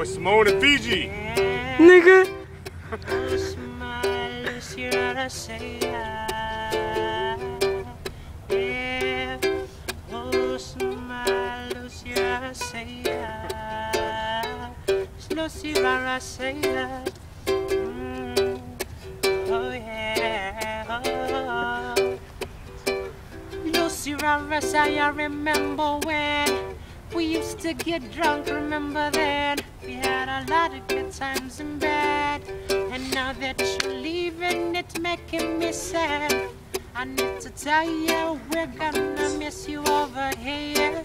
boy Simone and Fiji. Nigga. Lusi Rarasea yeah. Lucy Rara say I remember when we used to get drunk, remember then We had a lot of good times in bed And now that you're leaving, it's making me sad. I need to tell you, we're gonna miss you over here.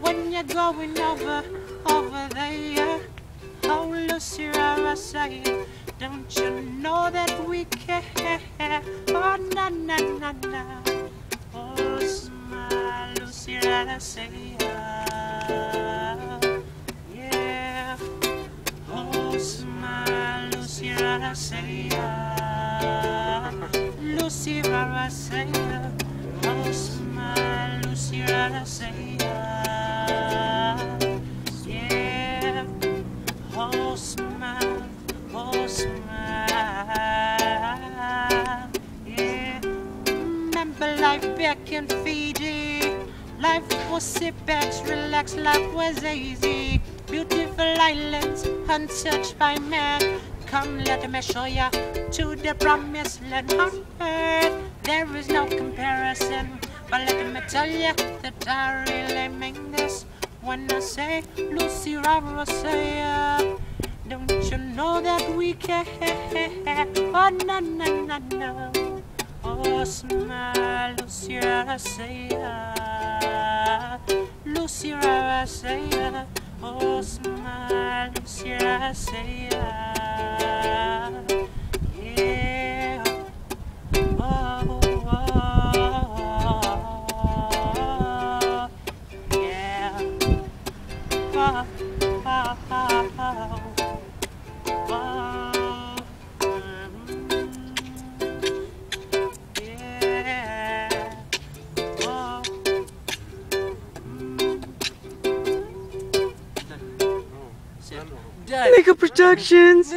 When you're going over, over there. Oh, Lucy, I say, don't you know that we care? Oh, na na na na. Oh, smile, Lucy, I say, Lucy, say, oh, smile, Lucy, I yeah. Oh, smile, oh, smile, yeah. Remember life back in Fiji. Life was sit back, relax, life was easy. Beautiful islands, untouched by man. Come, let me show ya to the promised land. On earth. There is no comparison, but let me tell ya that I really mean this. When I say Lucy uh, Don't you know that we care? Oh na na na na Oh smile Lucy uh, Lucy uh, Oh smile Lucy Rara say Nigga Productions.